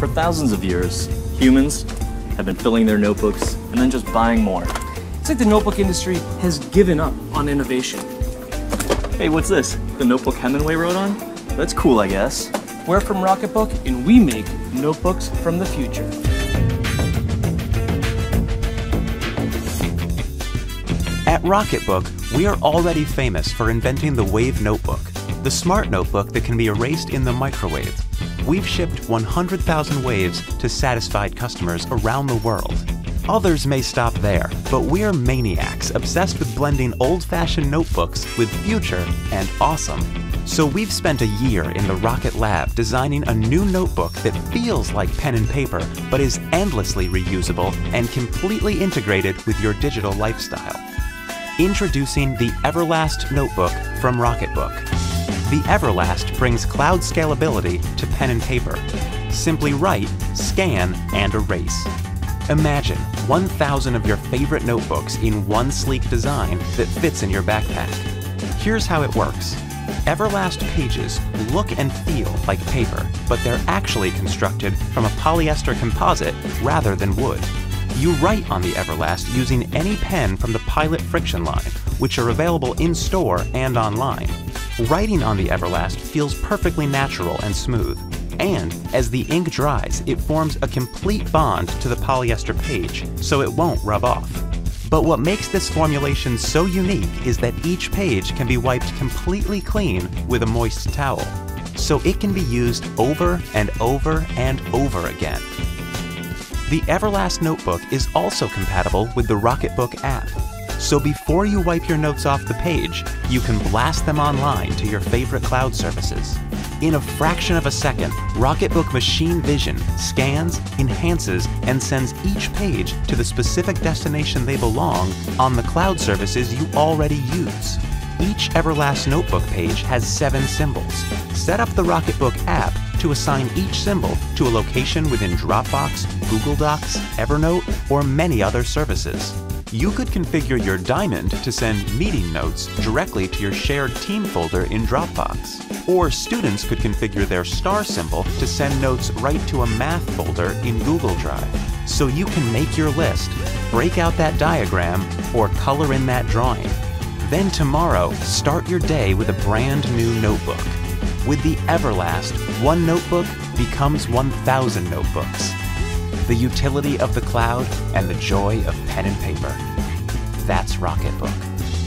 For thousands of years, humans have been filling their notebooks and then just buying more. It's like the notebook industry has given up on innovation. Hey, what's this? The notebook Hemingway wrote on? That's cool, I guess. We're from Rocketbook and we make notebooks from the future. At Rocketbook, we are already famous for inventing the Wave Notebook, the smart notebook that can be erased in the microwave. We've shipped 100,000 waves to satisfied customers around the world. Others may stop there, but we're maniacs obsessed with blending old fashioned notebooks with future and awesome. So we've spent a year in the Rocket Lab designing a new notebook that feels like pen and paper, but is endlessly reusable and completely integrated with your digital lifestyle. Introducing the Everlast Notebook from Rocketbook. The Everlast brings cloud scalability to pen and paper. Simply write, scan, and erase. Imagine 1,000 of your favorite notebooks in one sleek design that fits in your backpack. Here's how it works. Everlast pages look and feel like paper, but they're actually constructed from a polyester composite rather than wood. You write on the Everlast using any pen from the Pilot Friction line, which are available in store and online. Writing on the Everlast feels perfectly natural and smooth. And as the ink dries, it forms a complete bond to the polyester page, so it won't rub off. But what makes this formulation so unique is that each page can be wiped completely clean with a moist towel, so it can be used over and over and over again. The Everlast Notebook is also compatible with the Rocketbook app. So before you wipe your notes off the page, you can blast them online to your favorite cloud services. In a fraction of a second, Rocketbook Machine Vision scans, enhances, and sends each page to the specific destination they belong on the cloud services you already use. Each Everlast Notebook page has seven symbols. Set up the Rocketbook app to assign each symbol to a location within Dropbox, Google Docs, Evernote, or many other services. You could configure your Diamond to send meeting notes directly to your shared team folder in Dropbox. Or students could configure their star symbol to send notes right to a math folder in Google Drive. So you can make your list, break out that diagram, or color in that drawing. Then tomorrow, start your day with a brand new notebook. With the Everlast, one notebook becomes 1,000 notebooks. The utility of the cloud and the joy of pen and paper. That's Rocketbook.